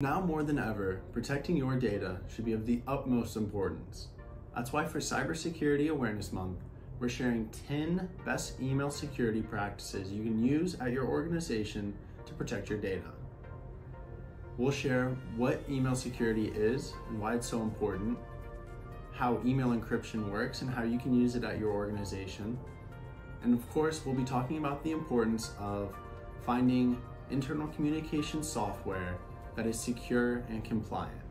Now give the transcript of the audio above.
Now more than ever, protecting your data should be of the utmost importance. That's why for Cybersecurity Awareness Month, we're sharing 10 best email security practices you can use at your organization to protect your data. We'll share what email security is and why it's so important, how email encryption works and how you can use it at your organization. And of course, we'll be talking about the importance of finding internal communication software that is secure and compliant.